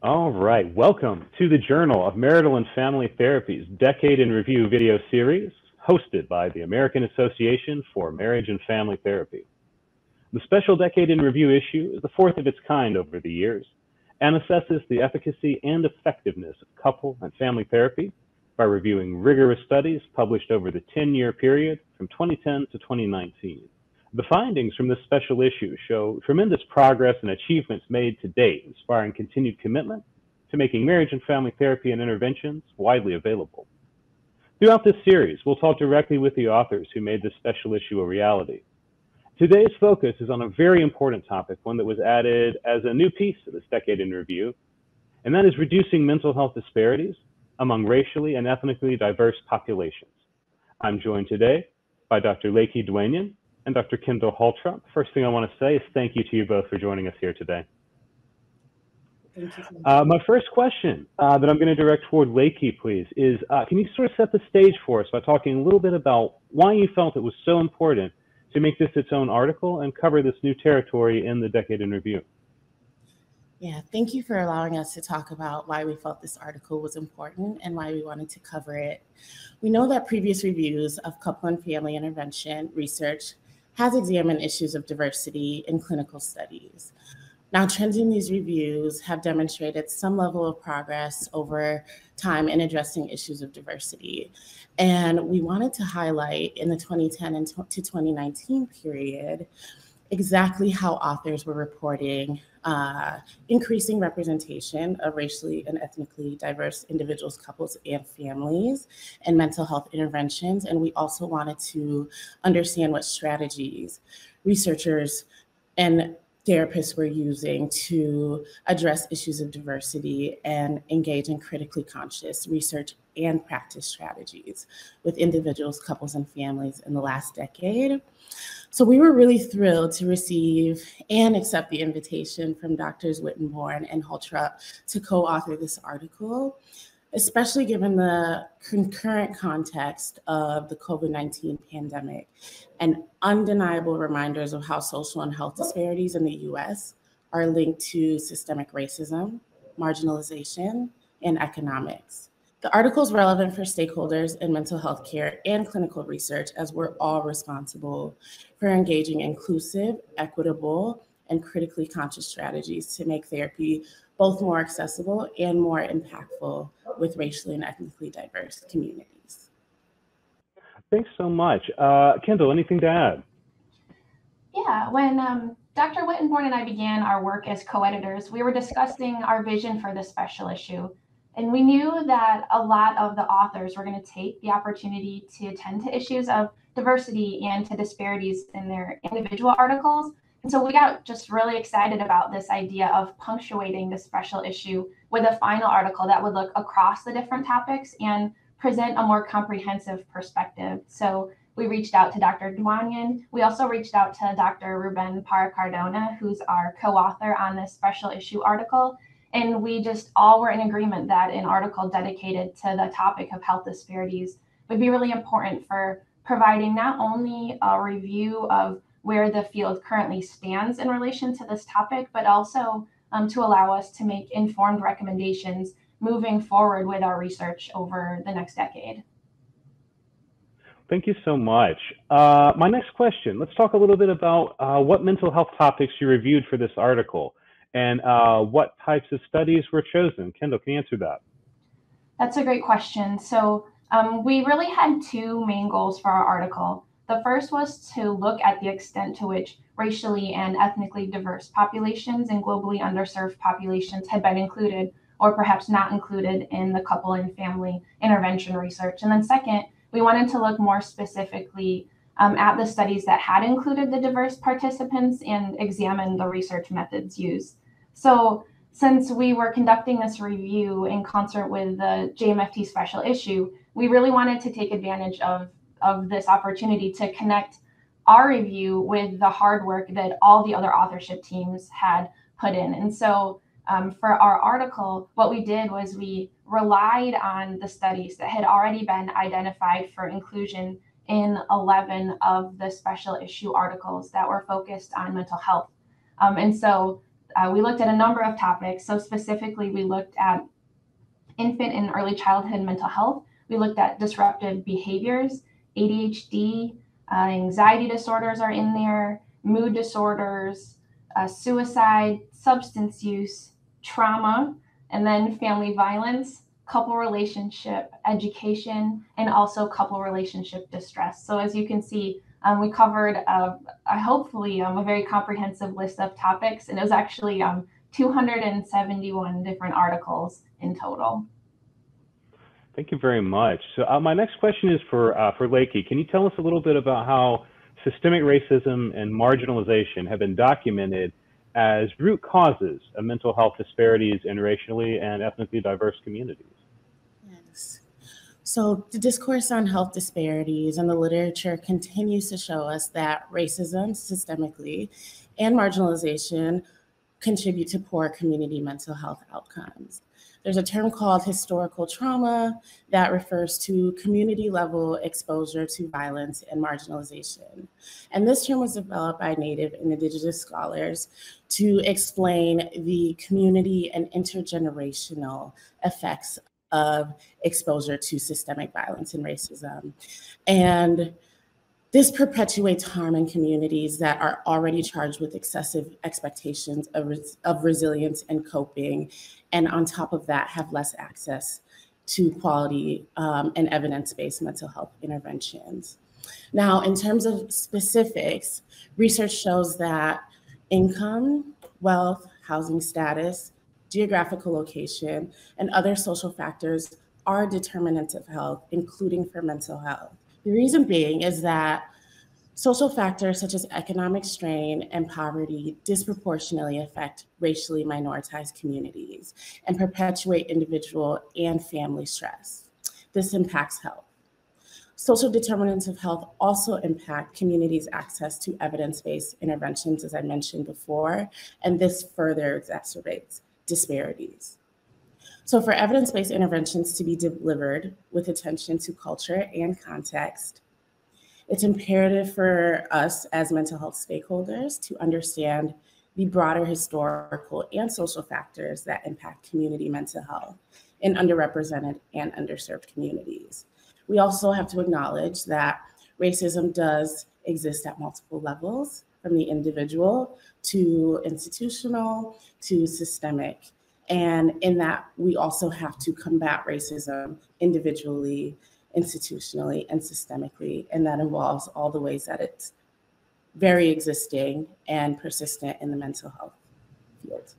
All right, welcome to the Journal of Marital and Family Therapy's Decade in Review video series, hosted by the American Association for Marriage and Family Therapy. The special Decade in Review issue is the fourth of its kind over the years and assesses the efficacy and effectiveness of couple and family therapy by reviewing rigorous studies published over the 10-year period from 2010 to 2019. The findings from this special issue show tremendous progress and achievements made to date, inspiring continued commitment to making marriage and family therapy and interventions widely available. Throughout this series, we'll talk directly with the authors who made this special issue a reality. Today's focus is on a very important topic, one that was added as a new piece to this decade in review, and that is reducing mental health disparities among racially and ethnically diverse populations. I'm joined today by Dr. Lekie Dwanyen, and Dr. Kendal Holtrop. First thing I want to say is thank you to you both for joining us here today. Uh, my first question uh, that I'm going to direct toward Lekie, please, is uh, can you sort of set the stage for us by talking a little bit about why you felt it was so important to make this its own article and cover this new territory in the Decade in Review? Yeah, thank you for allowing us to talk about why we felt this article was important and why we wanted to cover it. We know that previous reviews of couple and family intervention research has examined issues of diversity in clinical studies. Now, trends in these reviews have demonstrated some level of progress over time in addressing issues of diversity. And we wanted to highlight in the 2010 and to 2019 period exactly how authors were reporting uh, increasing representation of racially and ethnically diverse individuals, couples, and families and mental health interventions. And we also wanted to understand what strategies researchers and therapists were using to address issues of diversity and engage in critically conscious research and practice strategies with individuals, couples, and families in the last decade. So we were really thrilled to receive and accept the invitation from Doctors Wittenborn and Holtrop to co-author this article, especially given the concurrent context of the COVID-19 pandemic and undeniable reminders of how social and health disparities in the US are linked to systemic racism, marginalization, and economics. The article is relevant for stakeholders in mental health care and clinical research, as we're all responsible for engaging inclusive, equitable, and critically conscious strategies to make therapy both more accessible and more impactful with racially and ethnically diverse communities. Thanks so much. Uh, Kendal, anything to add? Yeah, when um, Dr. Wittenborn and I began our work as co editors, we were discussing our vision for this special issue and we knew that a lot of the authors were going to take the opportunity to attend to issues of diversity and to disparities in their individual articles. And so we got just really excited about this idea of punctuating this special issue with a final article that would look across the different topics and present a more comprehensive perspective. So we reached out to Dr. Dwanyen. We also reached out to Dr. Ruben Parra Cardona, who's our co-author on this special issue article. And we just all were in agreement that an article dedicated to the topic of health disparities would be really important for providing not only a review of where the field currently stands in relation to this topic, but also um, to allow us to make informed recommendations moving forward with our research over the next decade. Thank you so much. Uh, my next question, let's talk a little bit about uh, what mental health topics you reviewed for this article and uh, what types of studies were chosen? Kendal, can you answer that? That's a great question. So um, we really had two main goals for our article. The first was to look at the extent to which racially and ethnically diverse populations and globally underserved populations had been included or perhaps not included in the couple and family intervention research. And then second, we wanted to look more specifically um, at the studies that had included the diverse participants and examine the research methods used. So since we were conducting this review in concert with the JMFT special issue, we really wanted to take advantage of, of this opportunity to connect our review with the hard work that all the other authorship teams had put in. And so um, for our article, what we did was we relied on the studies that had already been identified for inclusion in 11 of the special issue articles that were focused on mental health. Um, and so uh, we looked at a number of topics. So specifically, we looked at infant and early childhood mental health. We looked at disruptive behaviors, ADHD, uh, anxiety disorders are in there, mood disorders, uh, suicide, substance use, trauma, and then family violence, couple relationship education, and also couple relationship distress. So as you can see, um, we covered uh, hopefully um, a very comprehensive list of topics, and it was actually um, 271 different articles in total. Thank you very much. So uh, my next question is for uh, for Lekie. Can you tell us a little bit about how systemic racism and marginalization have been documented as root causes of mental health disparities in racially and ethnically diverse communities? Yes. So the discourse on health disparities and the literature continues to show us that racism systemically and marginalization contribute to poor community mental health outcomes. There's a term called historical trauma that refers to community level exposure to violence and marginalization. And this term was developed by Native and Indigenous scholars to explain the community and intergenerational effects of exposure to systemic violence and racism. And this perpetuates harm in communities that are already charged with excessive expectations of, res- of resilience and coping, and on top of that, have less access to quality um, and evidence based mental health interventions. Now, in terms of specifics, research shows that income, wealth, housing status, geographical location, and other social factors are determinants of health, including for mental health. The reason being is that social factors such as economic strain and poverty disproportionately affect racially minoritized communities and perpetuate individual and family stress. This impacts health. Social determinants of health also impact communities' access to evidence based interventions, as I mentioned before, and this further exacerbates disparities. So, for evidence based interventions to be delivered with attention to culture and context, it's imperative for us as mental health stakeholders to understand the broader historical and social factors that impact community mental health in underrepresented and underserved communities. We also have to acknowledge that racism does exist at multiple levels, from the individual to institutional to systemic. And in that, we also have to combat racism individually, institutionally, and systemically. And that involves all the ways that it's very existing and persistent in the mental health field.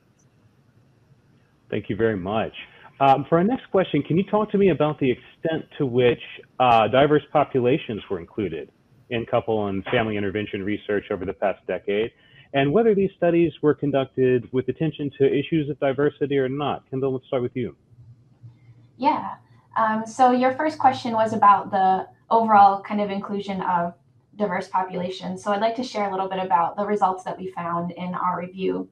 Thank you very much. Um, for our next question, can you talk to me about the extent to which uh, diverse populations were included in couple and family intervention research over the past decade? And whether these studies were conducted with attention to issues of diversity or not. Kendal, let's start with you. Yeah. Um, so your first question was about the overall kind of inclusion of diverse populations. So I'd like to share a little bit about the results that we found in our review.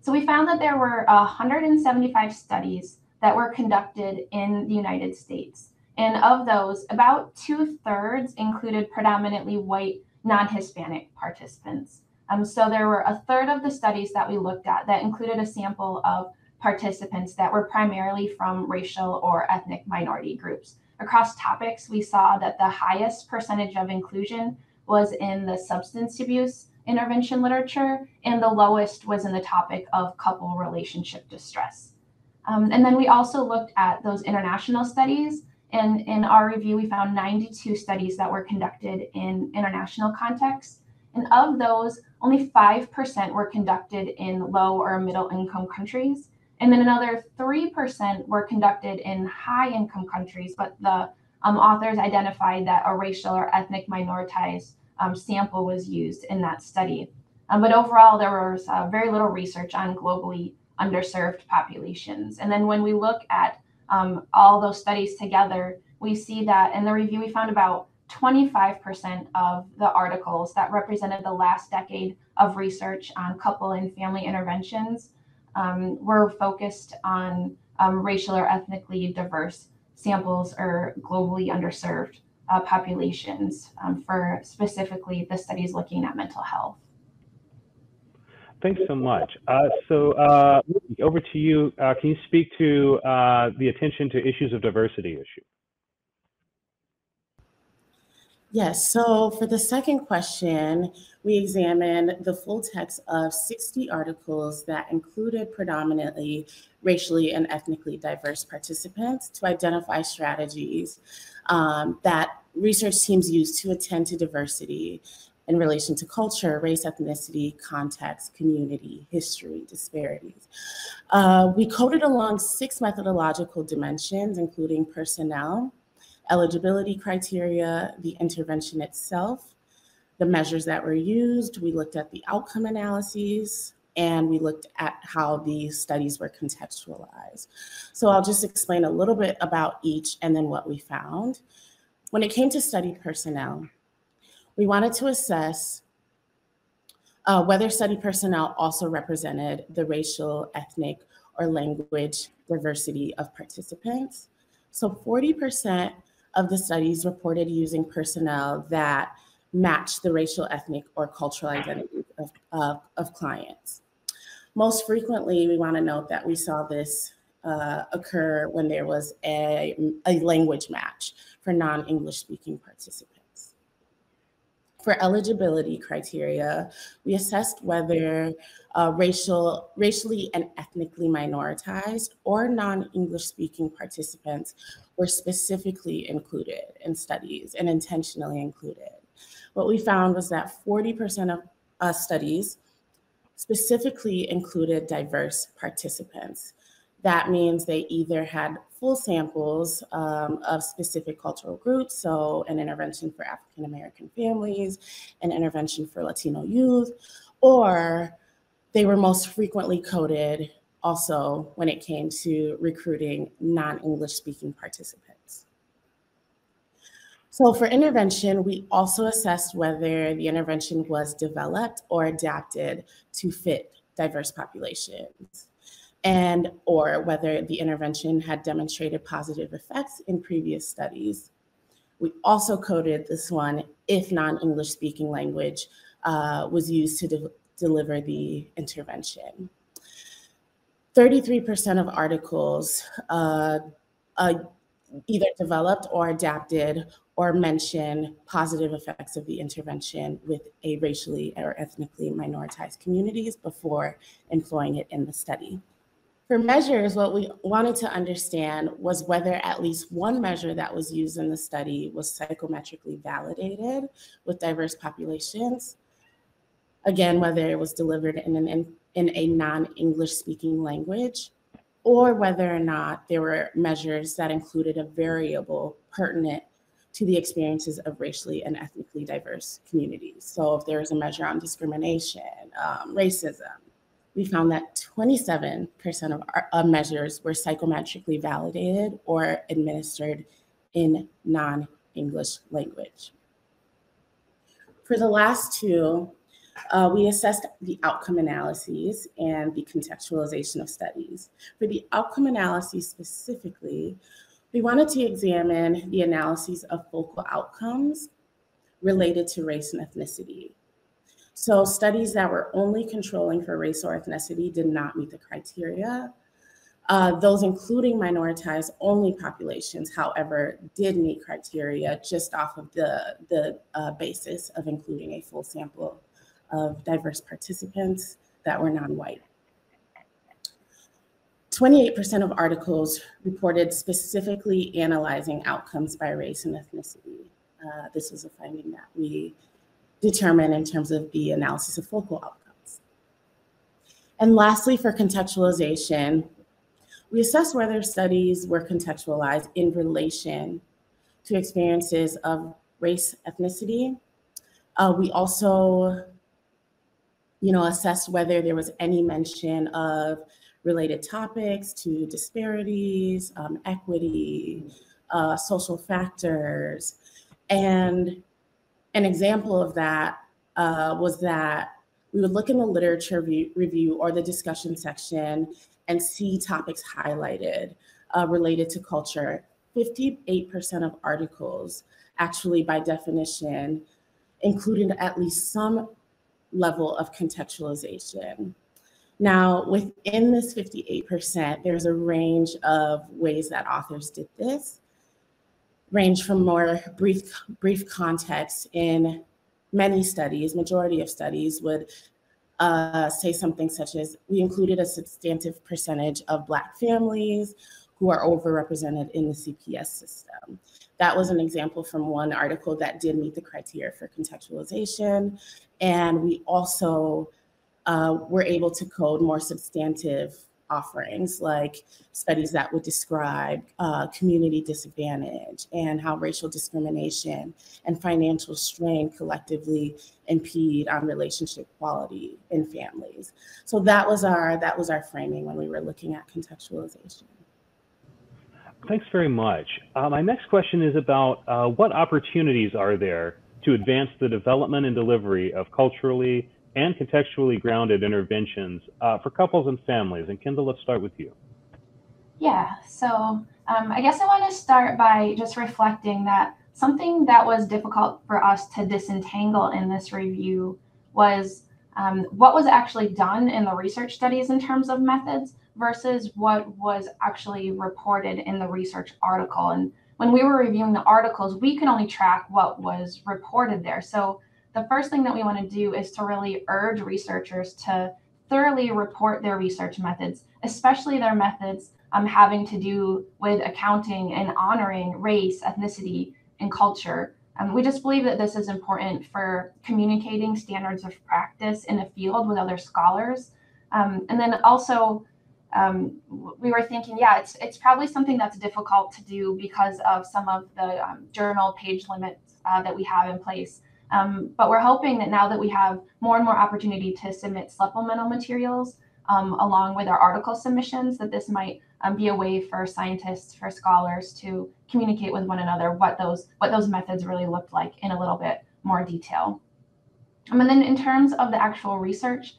So we found that there were 175 studies that were conducted in the United States. And of those, about two thirds included predominantly white, non Hispanic participants. Um, so there were a third of the studies that we looked at that included a sample of participants that were primarily from racial or ethnic minority groups. Across topics, we saw that the highest percentage of inclusion was in the substance abuse intervention literature, and the lowest was in the topic of couple relationship distress. Um, and then we also looked at those international studies. And in our review, we found 92 studies that were conducted in international contexts. And of those, only 5% were conducted in low or middle income countries. And then another 3% were conducted in high income countries, but the um, authors identified that a racial or ethnic minoritized um, sample was used in that study. Um, but overall, there was uh, very little research on globally underserved populations. And then when we look at um, all those studies together, we see that in the review, we found about 25% of the articles that represented the last decade of research on couple and family interventions um, were focused on um, racial or ethnically diverse samples or globally underserved uh, populations um, for specifically the studies looking at mental health. thanks so much. Uh, so uh, over to you. Uh, can you speak to uh, the attention to issues of diversity issue? Yes, so for the second question, we examined the full text of 60 articles that included predominantly racially and ethnically diverse participants to identify strategies um, that research teams use to attend to diversity in relation to culture, race, ethnicity, context, community, history, disparities. Uh, we coded along six methodological dimensions, including personnel, eligibility criteria, the intervention itself, the measures that were used. We looked at the outcome analyses, and we looked at how the studies were contextualized. So I'll just explain a little bit about each and then what we found. When it came to study personnel, we wanted to assess uh, whether study personnel also represented the racial, ethnic, or language diversity of participants. So 40% of the studies reported using personnel that match the racial, ethnic, or cultural identity of, of, of clients. Most frequently, we want to note that we saw this uh, occur when there was a, a language match for non-English speaking participants. For eligibility criteria, we assessed whether uh, racial, racially and ethnically minoritized or non-English speaking participants were specifically included in studies and intentionally included. What we found was that 40% of uh, studies specifically included diverse participants. That means they either had full samples um, of specific cultural groups, so an intervention for African American families, an intervention for Latino youth, or they were most frequently coded also when it came to recruiting non-English speaking participants. So for intervention, we also assessed whether the intervention was developed or adapted to fit diverse populations and or whether the intervention had demonstrated positive effects in previous studies. We also coded this one if non-English speaking language uh, was used to de deliver the intervention. 33% of articles uh, uh, either developed or adapted or mention positive effects of the intervention with a racially or ethnically minoritized communities before employing it in the study. For measures, what we wanted to understand was whether at least one measure that was used in the study was psychometrically validated with diverse populations. Again, whether it was delivered in, an, in, in a non-English speaking language, or whether or not there were measures that included a variable pertinent to the experiences of racially and ethnically diverse communities. So if there was a measure on discrimination, um, racism, we found that 27% of our uh, measures were psychometrically validated or administered in non-English language. For the last two, uh, we assessed the outcome analyses and the contextualization of studies. For the outcome analyses specifically, we wanted to examine the analyses of focal outcomes related to race and ethnicity. So studies that were only controlling for race or ethnicity did not meet the criteria. Uh, those including minoritized only populations, however, did meet criteria just off of the, the uh, basis of including a full sample of diverse participants that were non-white. 28% of articles reported specifically analyzing outcomes by race and ethnicity. Uh, this was a finding that we determined in terms of the analysis of focal outcomes. And lastly, for contextualization, we assess whether studies were contextualized in relation to experiences of race, ethnicity. Uh, we also, you know, assessed whether there was any mention of related topics to disparities, um, equity, uh, social factors, and an example of that uh, was that we would look in the literature re review or the discussion section and see topics highlighted uh, related to culture. 58% of articles actually by definition included at least some level of contextualization. Now, within this 58%, there's a range of ways that authors did this, range from more brief, brief context in many studies, majority of studies would uh, say something such as, we included a substantive percentage of Black families who are overrepresented in the CPS system. That was an example from one article that did meet the criteria for contextualization. And we also uh, were able to code more substantive offerings like studies that would describe uh, community disadvantage and how racial discrimination and financial strain collectively impede on relationship quality in families. So that was our that was our framing when we were looking at contextualization. Thanks very much. Uh, my next question is about uh, what opportunities are there to advance the development and delivery of culturally and contextually grounded interventions uh, for couples and families. And Kendal, let's start with you. Yeah, so um, I guess I want to start by just reflecting that something that was difficult for us to disentangle in this review was um, what was actually done in the research studies in terms of methods versus what was actually reported in the research article. And when we were reviewing the articles, we could only track what was reported there. So the first thing that we want to do is to really urge researchers to thoroughly report their research methods, especially their methods um, having to do with accounting and honoring race, ethnicity, and culture. Um, we just believe that this is important for communicating standards of practice in the field with other scholars. Um, and then also, um, we were thinking, yeah, it's it's probably something that's difficult to do because of some of the um, journal page limits uh, that we have in place. Um, but we're hoping that now that we have more and more opportunity to submit supplemental materials um, along with our article submissions, that this might um, be a way for scientists, for scholars to communicate with one another what those what those methods really looked like in a little bit more detail. Um, and then in terms of the actual research,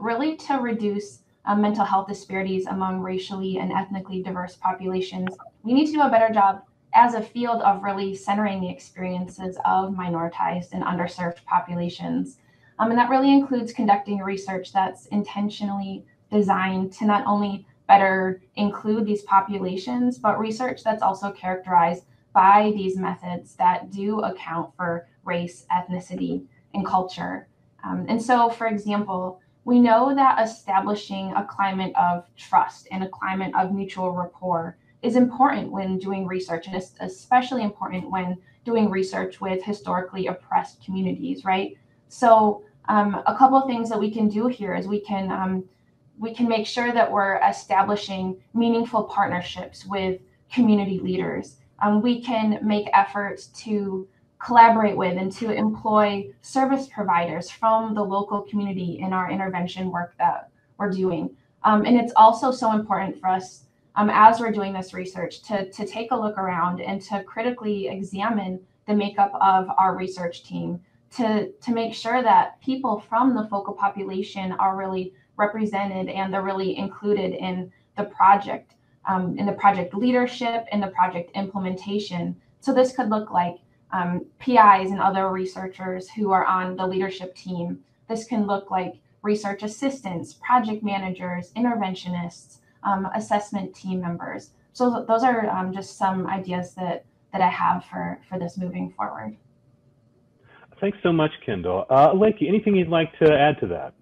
really to reduce um, mental health disparities among racially and ethnically diverse populations, we need to do a better job as a field of really centering the experiences of minoritized and underserved populations. Um, and that really includes conducting research that's intentionally designed to not only better include these populations, but research that's also characterized by these methods that do account for race, ethnicity, and culture. Um, and so, for example, we know that establishing a climate of trust and a climate of mutual rapport is important when doing research, and it's especially important when doing research with historically oppressed communities, right? So, um, a couple of things that we can do here is we can um, we can make sure that we're establishing meaningful partnerships with community leaders. Um, we can make efforts to collaborate with and to employ service providers from the local community in our intervention work that we're doing. Um, and it's also so important for us um, as we're doing this research to, to take a look around and to critically examine the makeup of our research team to, to make sure that people from the focal population are really represented and they're really included in the project, um, in the project leadership, in the project implementation. So this could look like um, PIs and other researchers who are on the leadership team. This can look like research assistants, project managers, interventionists, um, assessment team members. So those are um, just some ideas that that I have for for this moving forward. Thanks so much, Kendal. Uh, Lekie, anything you'd like to add to that?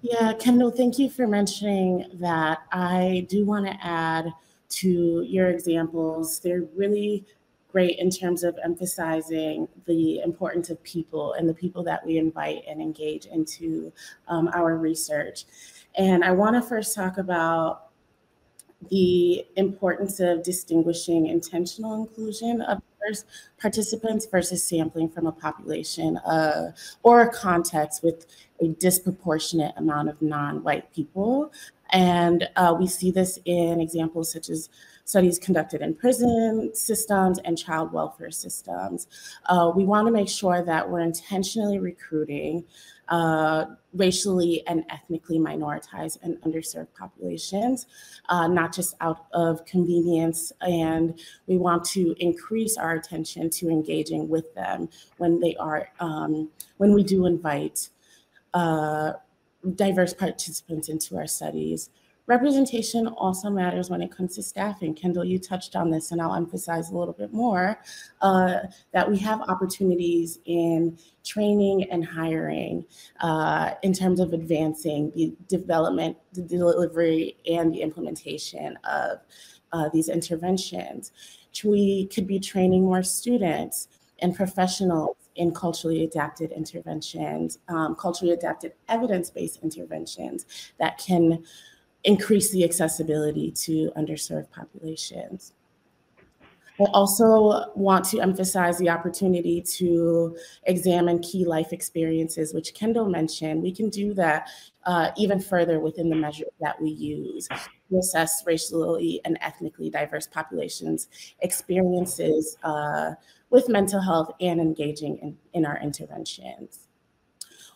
Yeah, Kendal, thank you for mentioning that. I do want to add to your examples. They're really great in terms of emphasizing the importance of people and the people that we invite and engage into um, our research. And I want to first talk about the importance of distinguishing intentional inclusion of participants versus sampling from a population uh, or a context with a disproportionate amount of non-white people. And uh, we see this in examples such as studies conducted in prison systems and child welfare systems. Uh, we want to make sure that we're intentionally recruiting uh, racially and ethnically minoritized and underserved populations, uh, not just out of convenience. And we want to increase our attention to engaging with them when they are, um, when we do invite uh, diverse participants into our studies. Representation also matters when it comes to staffing. Kendal, you touched on this, and I'll emphasize a little bit more uh, that we have opportunities in training and hiring uh, in terms of advancing the development, the delivery, and the implementation of uh, these interventions. We could be training more students and professionals in culturally adapted interventions, um, culturally adapted evidence based interventions that can increase the accessibility to underserved populations. I also want to emphasize the opportunity to examine key life experiences, which Kendal mentioned. We can do that uh, even further within the measure that we use to assess racially and ethnically diverse populations' experiences uh, with mental health and engaging in, in our interventions.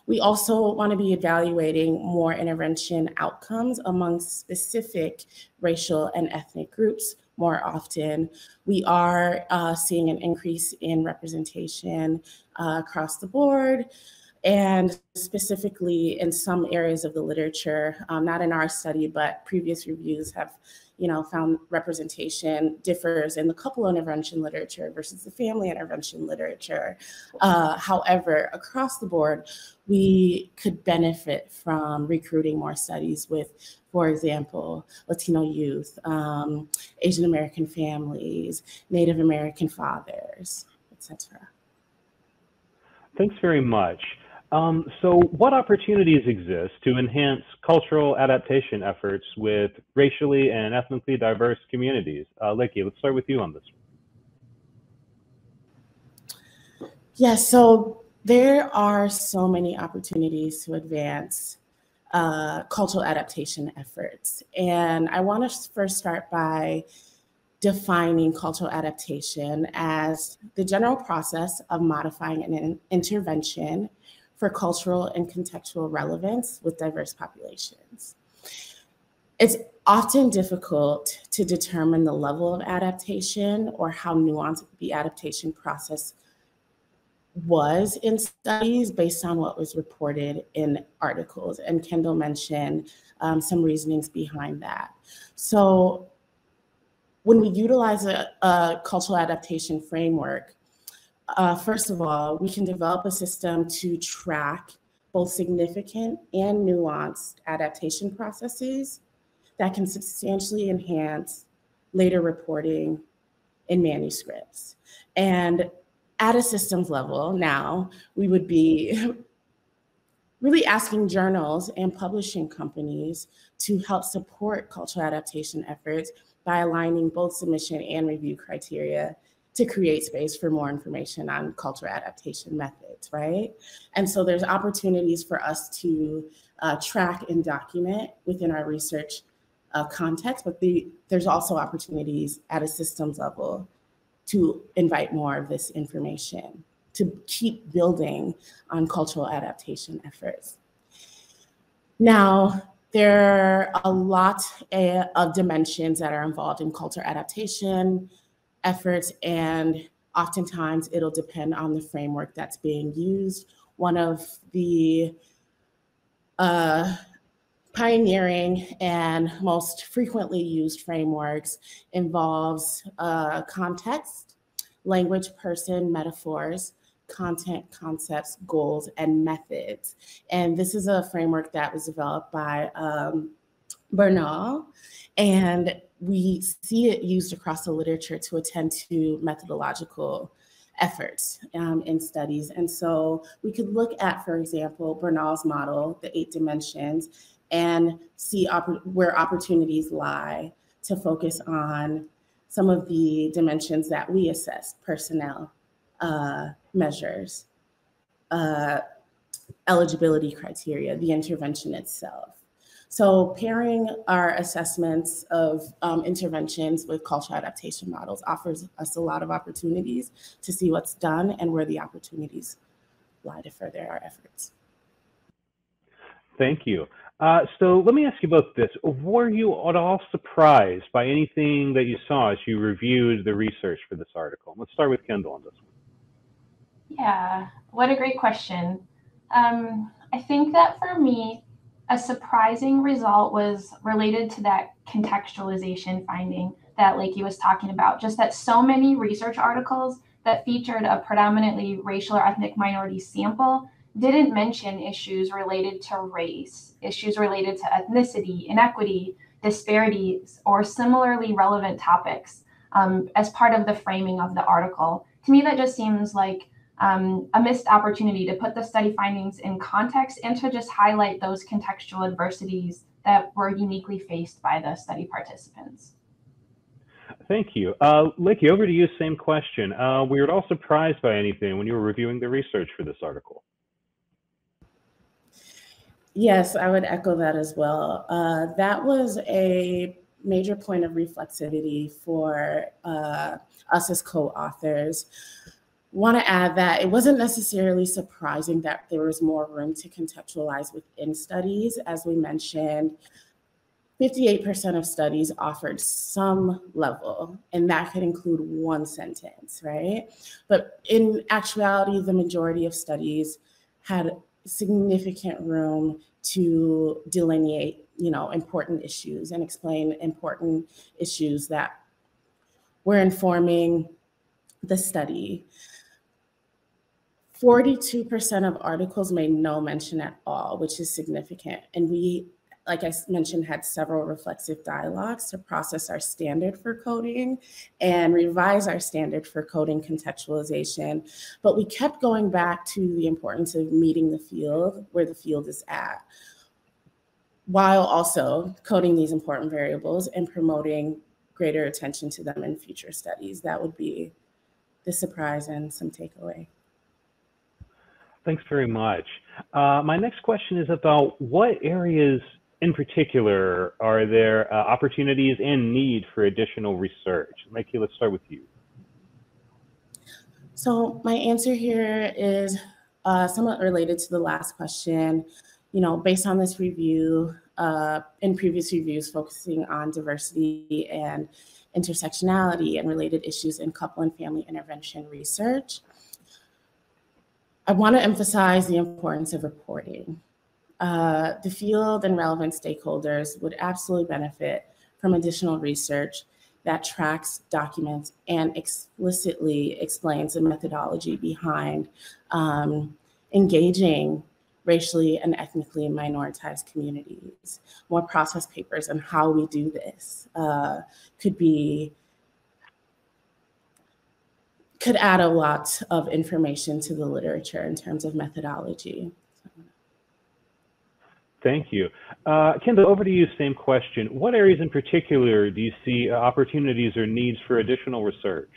We also want to be evaluating more intervention outcomes among specific racial and ethnic groups more often. We are uh, seeing an increase in representation uh, across the board and specifically in some areas of the literature, um, not in our study, but previous reviews have you know, found representation differs in the couple intervention literature versus the family intervention literature. Uh, however, across the board, we could benefit from recruiting more studies with, for example, Latino youth, um, Asian American families, Native American fathers, etc. Thanks very much. Um, so what opportunities exist to enhance cultural adaptation efforts with racially and ethnically diverse communities? Uh, Lekie, let's start with you on this one. Yeah, so there are so many opportunities to advance uh, cultural adaptation efforts. And I want to first start by defining cultural adaptation as the general process of modifying an intervention for cultural and contextual relevance with diverse populations. It's often difficult to determine the level of adaptation or how nuanced the adaptation process was in studies based on what was reported in articles. And Kendal mentioned um, some reasonings behind that. So when we utilize a, a cultural adaptation framework, uh, first of all, we can develop a system to track both significant and nuanced adaptation processes that can substantially enhance later reporting in manuscripts. And at a systems level now, we would be really asking journals and publishing companies to help support cultural adaptation efforts by aligning both submission and review criteria to create space for more information on cultural adaptation methods, right? And so there's opportunities for us to uh, track and document within our research uh, context, but the, there's also opportunities at a systems level to invite more of this information, to keep building on cultural adaptation efforts. Now, there are a lot uh, of dimensions that are involved in culture adaptation, efforts and oftentimes it'll depend on the framework that's being used. One of the uh, pioneering and most frequently used frameworks involves uh, context, language, person, metaphors, content, concepts, goals, and methods. And this is a framework that was developed by um, Bernal. And we see it used across the literature to attend to methodological efforts um, in studies. And so we could look at, for example, Bernal's model, the eight dimensions, and see where opportunities lie to focus on some of the dimensions that we assess, personnel uh, measures, uh, eligibility criteria, the intervention itself. So pairing our assessments of um, interventions with cultural adaptation models offers us a lot of opportunities to see what's done and where the opportunities lie to further our efforts. Thank you. Uh, so let me ask you about this. Were you at all surprised by anything that you saw as you reviewed the research for this article? Let's start with Kendal on this one. Yeah, what a great question. Um, I think that for me, a surprising result was related to that contextualization finding that Lekie was talking about. Just that so many research articles that featured a predominantly racial or ethnic minority sample didn't mention issues related to race, issues related to ethnicity, inequity, disparities, or similarly relevant topics um, as part of the framing of the article. To me, that just seems like um, a missed opportunity to put the study findings in context and to just highlight those contextual adversities that were uniquely faced by the study participants. Thank you. Uh, Lekie, over to you, same question. Uh, were you at all surprised by anything when you were reviewing the research for this article? Yes, I would echo that as well. Uh, that was a major point of reflexivity for uh, us as co-authors. Want to add that it wasn't necessarily surprising that there was more room to contextualize within studies. As we mentioned, 58% of studies offered some level, and that could include one sentence, right? But in actuality, the majority of studies had significant room to delineate, you know, important issues and explain important issues that were informing the study. 42% of articles made no mention at all, which is significant. And we like I mentioned, had several reflexive dialogues to process our standard for coding and revise our standard for coding contextualization. But we kept going back to the importance of meeting the field where the field is at, while also coding these important variables and promoting greater attention to them in future studies. That would be the surprise and some takeaway. Thanks very much. Uh, my next question is about what areas in particular are there uh, opportunities and need for additional research? Lekie, let's start with you. So my answer here is uh, somewhat related to the last question. You know, based on this review, uh, in previous reviews focusing on diversity and intersectionality and related issues in couple and family intervention research, I want to emphasize the importance of reporting uh, the field and relevant stakeholders would absolutely benefit from additional research that tracks, documents, and explicitly explains the methodology behind um, engaging racially and ethnically minoritized communities. More process papers on how we do this uh, could be could add a lot of information to the literature in terms of methodology. Thank you. Uh, Kendal, over to you, same question. What areas in particular do you see uh, opportunities or needs for additional research?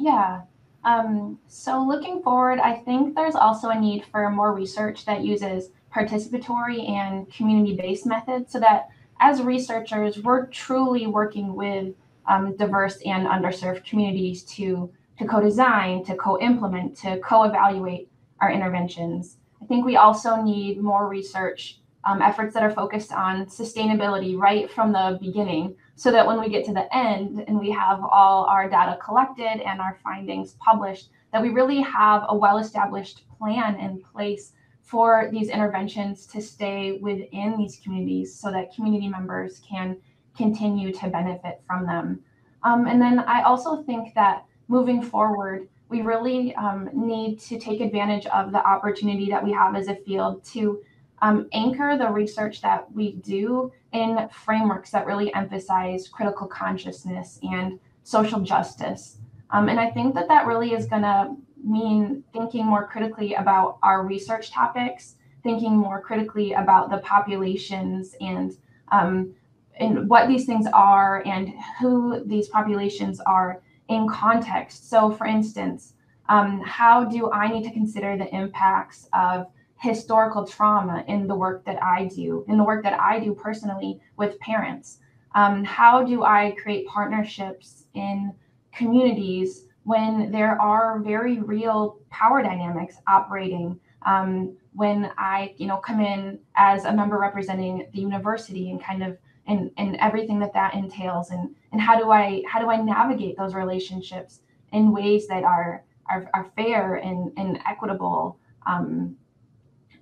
Yeah. Um, so looking forward, I think there's also a need for more research that uses participatory and community-based methods so that as researchers, we're truly working with um, diverse and underserved communities to, to co-design, to co-implement, to co-evaluate our interventions. I think we also need more research um, efforts that are focused on sustainability right from the beginning so that when we get to the end and we have all our data collected and our findings published that we really have a well-established plan in place for these interventions to stay within these communities so that community members can continue to benefit from them um, and then i also think that moving forward we really um, need to take advantage of the opportunity that we have as a field to um, anchor the research that we do in frameworks that really emphasize critical consciousness and social justice. Um, and I think that that really is going to mean thinking more critically about our research topics, thinking more critically about the populations and um, and what these things are and who these populations are in context. So, for instance, um, how do I need to consider the impacts of historical trauma in the work that I do, in the work that I do personally with parents? Um, how do I create partnerships in communities when there are very real power dynamics operating? Um, when I, you know, come in as a member representing the university and kind of and and everything that that entails and and how do I how do I navigate those relationships in ways that are are, are fair and, and equitable? Um,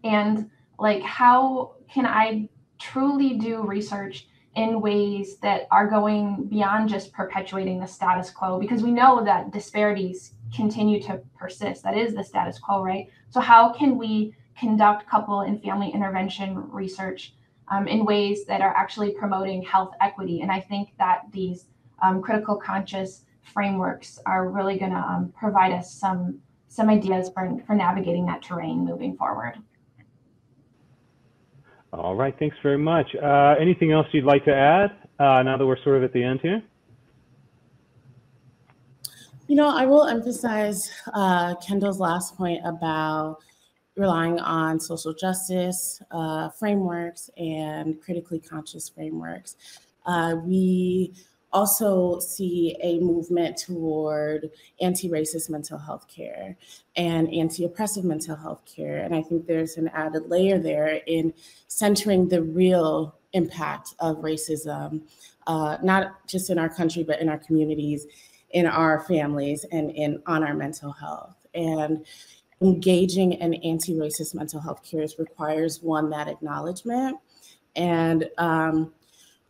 and like how can I truly do research in ways that are going beyond just perpetuating the status quo? Because we know that disparities continue to persist. That is the status quo right? So how can we conduct couple and family intervention research um, in ways that are actually promoting health equity. And I think that these um, critical conscious frameworks are really going to um, provide us some some ideas for, for navigating that terrain moving forward. All right, thanks very much. Uh, anything else you'd like to add uh, now that we're sort of at the end here? You know, I will emphasize uh, Kendal's last point about relying on social justice uh, frameworks and critically conscious frameworks. Uh, we also see a movement toward anti-racist mental health care and anti-oppressive mental health care. And I think there's an added layer there in centering the real impact of racism, uh, not just in our country, but in our communities, in our families, and in on our mental health. And engaging in anti-racist mental health cares requires one that acknowledgement and um,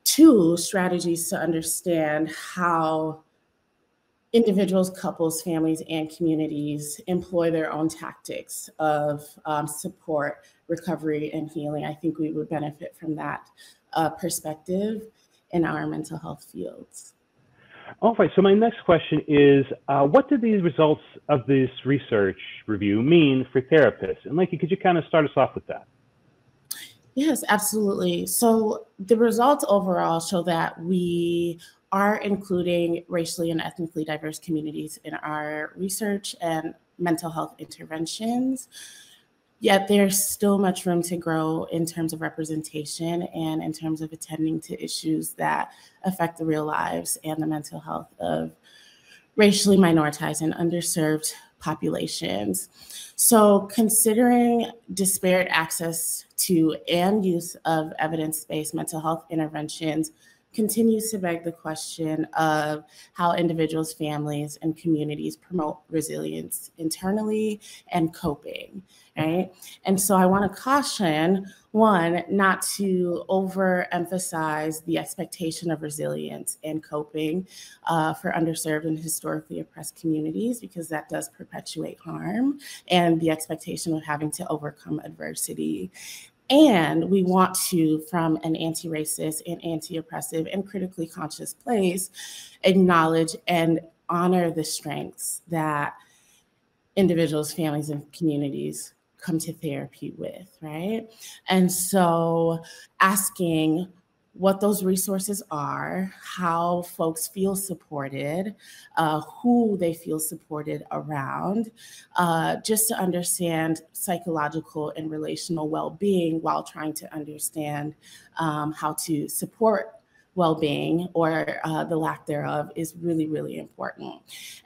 two strategies to understand how individuals couples families and communities employ their own tactics of um, support recovery and healing. I think we would benefit from that uh, perspective in our mental health fields all right, so my next question is, uh, what do these results of this research review mean for therapists? And Lekie, could you kind of start us off with that? Yes, absolutely. So the results overall show that we are including racially and ethnically diverse communities in our research and mental health interventions. Yet there's still much room to grow in terms of representation and in terms of attending to issues that affect the real lives and the mental health of racially minoritized and underserved populations. So, considering disparate access to and use of evidence based mental health interventions continues to beg the question of how individuals, families, and communities promote resilience internally and coping, right? And so I want to caution one, not to overemphasize the expectation of resilience and coping uh, for underserved and historically oppressed communities, because that does perpetuate harm and the expectation of having to overcome adversity. And we want to, from an anti racist and anti oppressive and critically conscious place, acknowledge and honor the strengths that individuals, families, and communities come to therapy with, right? And so asking what those resources are, how folks feel supported, uh, who they feel supported around, uh, just to understand psychological and relational well being while trying to understand um, how to support well-being or uh, the lack thereof is really really important.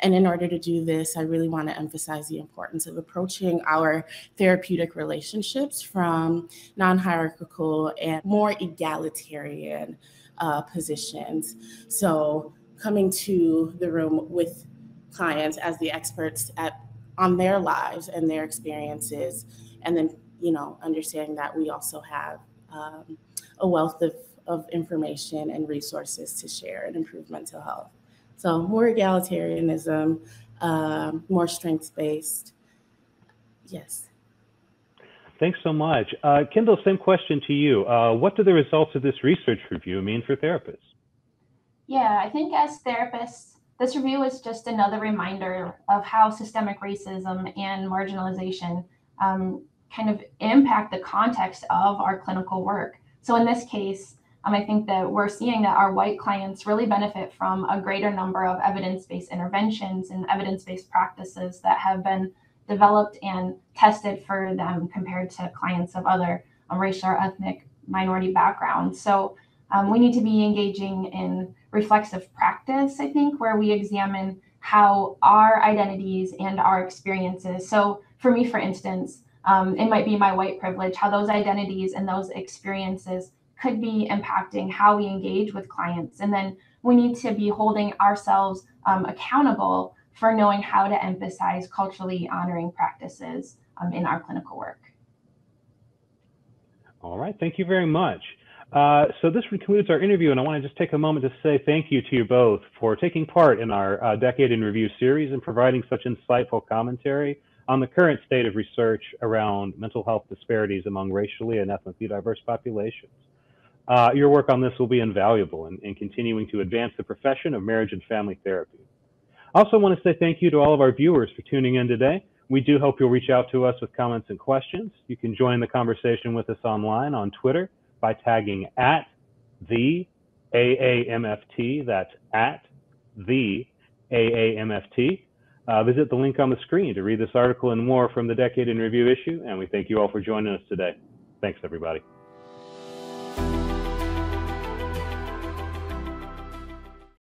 And in order to do this i really want to emphasize the importance of approaching our therapeutic relationships from non-hierarchical and more egalitarian uh, positions. So coming to the room with clients as the experts at on their lives and their experiences and then you know understanding that we also have um, a wealth of of information and resources to share and improve mental health. So more egalitarianism, um, more strengths-based. Yes. Thanks so much. Uh, Kendal, same question to you. Uh, what do the results of this research review mean for therapists? Yeah, I think as therapists, this review is just another reminder of how systemic racism and marginalization um, kind of impact the context of our clinical work. So in this case, um, I think that we're seeing that our white clients really benefit from a greater number of evidence-based interventions and evidence-based practices that have been developed and tested for them compared to clients of other um, racial or ethnic minority backgrounds. So um, we need to be engaging in reflexive practice, I think, where we examine how our identities and our experiences. So for me, for instance, Um, it might be my white privilege, how those identities and those experiences could be impacting how we engage with clients. And then we need to be holding ourselves um, accountable for knowing how to emphasize culturally honoring practices um, in our clinical work. All right, thank you very much. Uh, so this concludes our interview, and I want to just take a moment to say thank you to you both for taking part in our uh, Decade in Review series and providing such insightful commentary on the current state of research around mental health disparities among racially and ethnically diverse populations. Uh, your work on this will be invaluable in, in continuing to advance the profession of marriage and family therapy. I also want to say thank you to all of our viewers for tuning in today. We do hope you'll reach out to us with comments and questions. You can join the conversation with us online on Twitter by tagging at the AAMFT. That's at the AAMFT. Uh, visit the link on the screen to read this article and more from the Decade in Review issue. And we thank you all for joining us today. Thanks, everybody.